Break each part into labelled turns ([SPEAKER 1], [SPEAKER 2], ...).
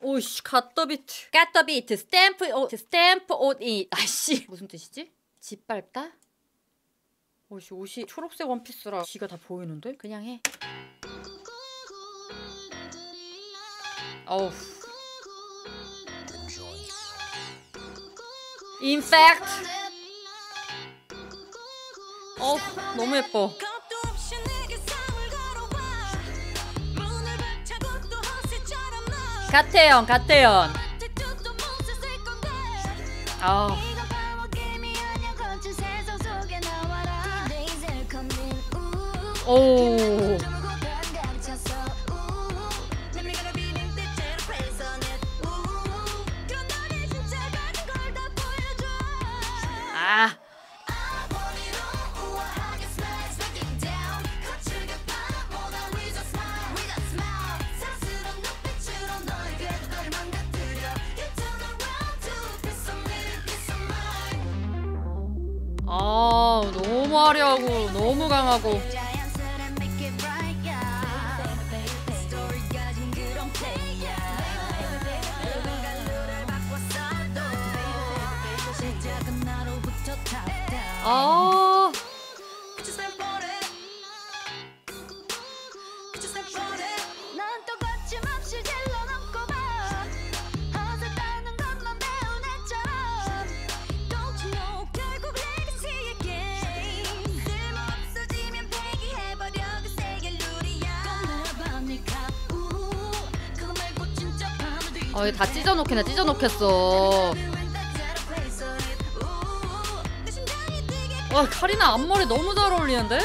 [SPEAKER 1] 오씨 갓더 비트 갓더 비트 스탬프 옷 스탬프 옷이 아씨 무슨 뜻이지? 짓밟다? 오씨 옷이 초록색 원피스라 귀가 다 보이는데? 그냥 해 어우 임팩트 어 너무 예뻐 가태현 가태현 아 오. 아. 아 너무 화려하고 너무 강하고. 아
[SPEAKER 2] 밤을 뒤
[SPEAKER 1] 어, 다 찢어놓겠네 찢어놓겠어. 와 카리나 앞머리 너무 잘 어울리는데?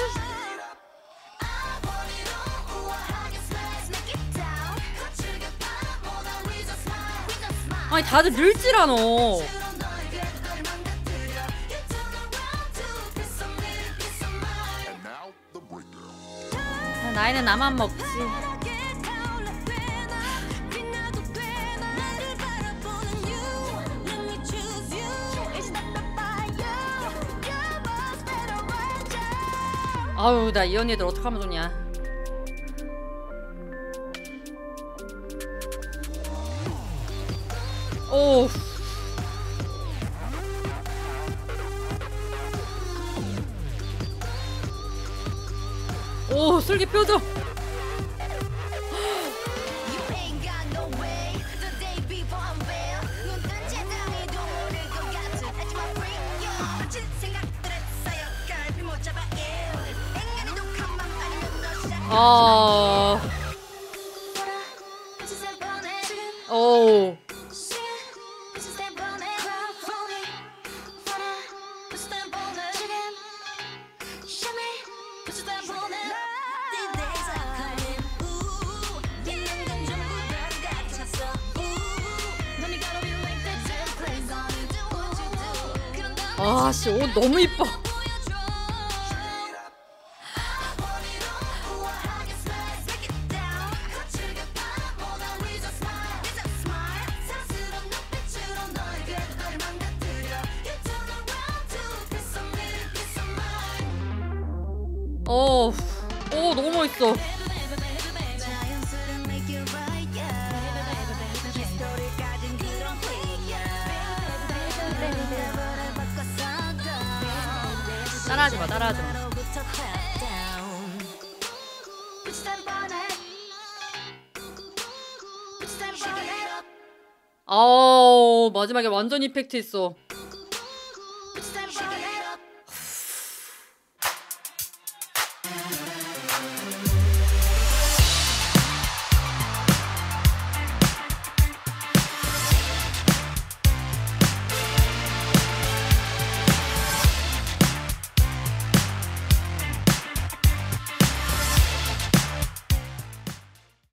[SPEAKER 1] 아니 다들 늘지라노. 아, 나이는 나만 먹지 아유 나 이 언니들 어떡하면 좋냐 오 오, 슬기 표정. 아, 오, 아, 씨, 옷 너무 이뻐. 오, 오, 너무 멋있어. 따라하지 마, 따라하지 마. 아우, 마지막에 완전 이펙트 있어.